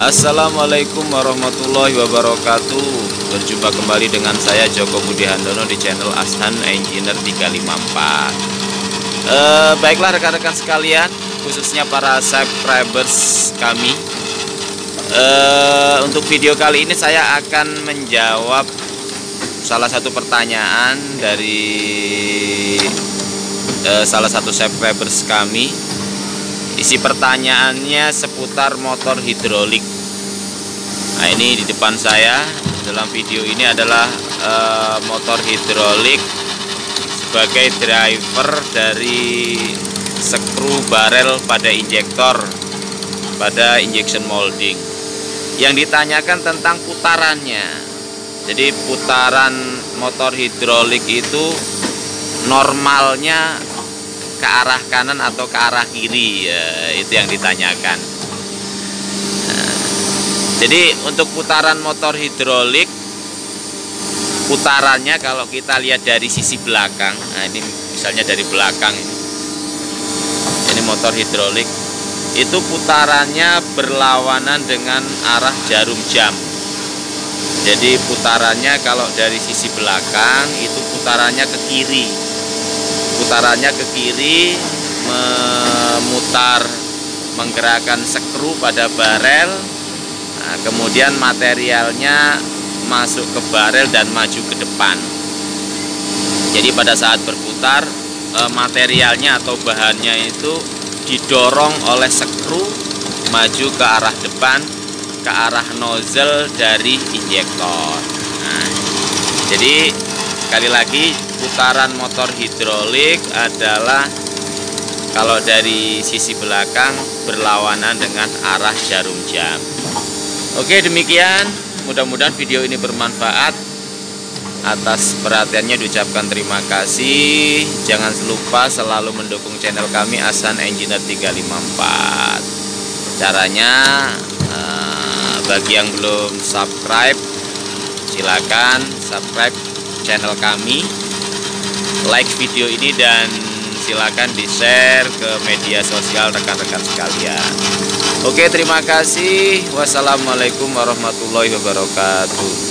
Assalamualaikum warahmatullahi wabarakatuh. Berjumpa kembali dengan saya Joko Budi Handono di channel Ashan Engineer 354 eh, Baiklah rekan-rekan sekalian Khususnya para subscribers kami. Eh, Untuk video kali ini saya akan menjawab Salah satu pertanyaan dari eh, Salah satu subscribers kami Isi pertanyaannya seputar motor hidrolik. Nah, ini di depan saya dalam video ini adalah uh, motor hidrolik sebagai driver dari skru barel pada injektor pada injection molding. Yang ditanyakan tentang putarannya. Jadi putaran motor hidrolik itu normalnya ke arah kanan atau ke arah kiri ya, itu yang ditanyakan. Nah, jadi untuk putaran motor hidrolik putarannya kalau kita lihat dari sisi belakang nah ini misalnya dari belakang ini ini motor hidrolik itu putarannya berlawanan dengan arah jarum jam. Jadi putarannya kalau dari sisi belakang itu putarannya ke kiri putarannya ke kiri memutar menggerakkan skru pada barel. Nah, kemudian materialnya masuk ke barel dan maju ke depan. Jadi pada saat berputar eh, materialnya atau bahannya itu didorong oleh skru maju ke arah depan ke arah nozzle dari injektor. Nah, jadi sekali lagi putaran motor hidrolik adalah kalau dari sisi belakang berlawanan dengan arah jarum jam. Oke demikian. Mudah-mudahan video ini bermanfaat. Atas perhatiannya diucapkan terima kasih. Jangan lupa selalu mendukung channel kami Asan Engineer 354 caranya eh, bagi yang belum subscribe silakan subscribe channel kami like video ini dan silakan di share ke media sosial rekan-rekan sekalian. Oke terima kasih. Wassalamualaikum warahmatullahi wabarakatuh